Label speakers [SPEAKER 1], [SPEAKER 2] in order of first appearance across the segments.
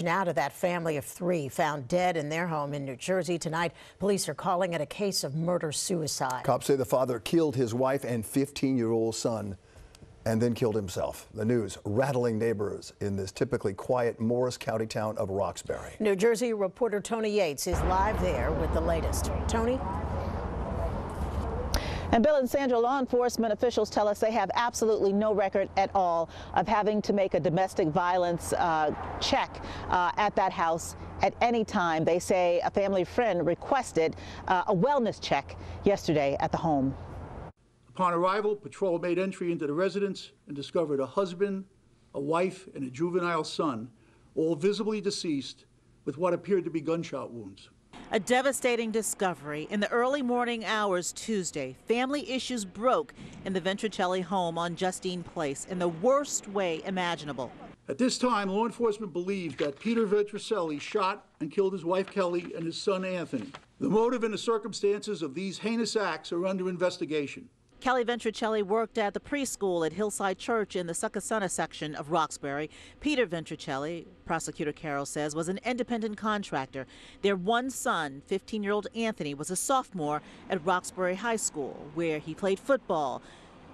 [SPEAKER 1] Now to that family of three found dead in their home in New Jersey tonight. Police are calling it a case of murder-suicide.
[SPEAKER 2] Cops say the father killed his wife and 15-year-old son and then killed himself. The news rattling neighbors in this typically quiet Morris County town of Roxbury.
[SPEAKER 1] New Jersey reporter Toni Yates is live there with the latest. Toni?
[SPEAKER 3] And Bill and Sandra, law enforcement officials tell us they have absolutely no record at all of having to make a domestic violence uh, check uh, at that house at any time. They say a family friend requested uh, a wellness check yesterday at the home.
[SPEAKER 4] Upon arrival, patrol made entry into the residence and discovered a husband, a wife, and a juvenile son, all visibly deceased with what appeared to be gunshot wounds.
[SPEAKER 5] A devastating discovery. In the early morning hours Tuesday, family issues broke in the Ventricelli home on Justine Place in the worst way imaginable.
[SPEAKER 4] At this time, law enforcement believed that Peter Ventricelli shot and killed his wife Kelly and his son Anthony. The motive and the circumstances of these heinous acts are under investigation.
[SPEAKER 5] Kelly Ventricelli worked at the preschool at Hillside Church in the Succasunna section of Roxbury. Peter Ventricelli, prosecutor Carroll says, was an independent contractor. Their one son, 15-year-old Anthony, was a sophomore at Roxbury High School, where he played football.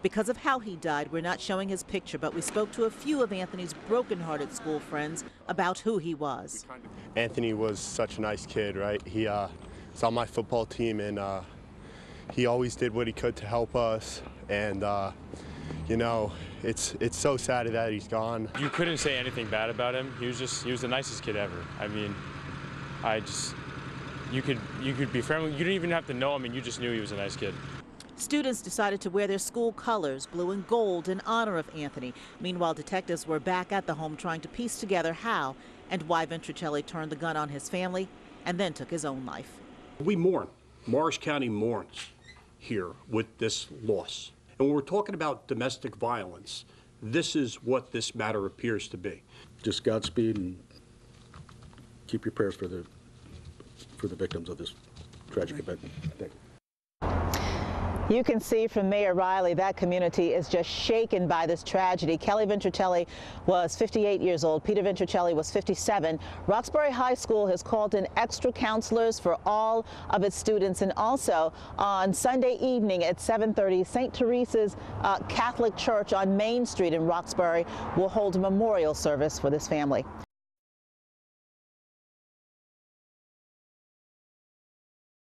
[SPEAKER 5] Because of how he died, we're not showing his picture, but we spoke to a few of Anthony's broken-hearted school friends about who he was.
[SPEAKER 6] Anthony was such a nice kid, right? He uh, was on my football team, and uh, he always did what he could to help us. And, uh, you know, it's it's so sad that he's gone.
[SPEAKER 7] You couldn't say anything bad about him. He was just he was the nicest kid ever. I mean, I just you could you could be friendly. You didn't even have to know him, and you just knew he was a nice kid.
[SPEAKER 5] Students decided to wear their school colors, blue and gold, in honor of Anthony. Meanwhile, detectives were back at the home trying to piece together how and why Ventricelli turned the gun on his family and then took his own life.
[SPEAKER 8] We mourn. Morris County mourns here with this loss. And when we're talking about domestic violence, this is what this matter appears to be.
[SPEAKER 9] Just Godspeed and keep your prayers for the for the victims of this tragic event.
[SPEAKER 3] You can see from Mayor Riley that community is just shaken by this tragedy. Kelly Ventricelli was 58 years old. Peter Ventricelli was 57. Roxbury High School has called in extra counselors for all of its students. And also on Sunday evening at 7.30, St. Teresa's uh, Catholic Church on Main Street in Roxbury will hold a memorial service for this family.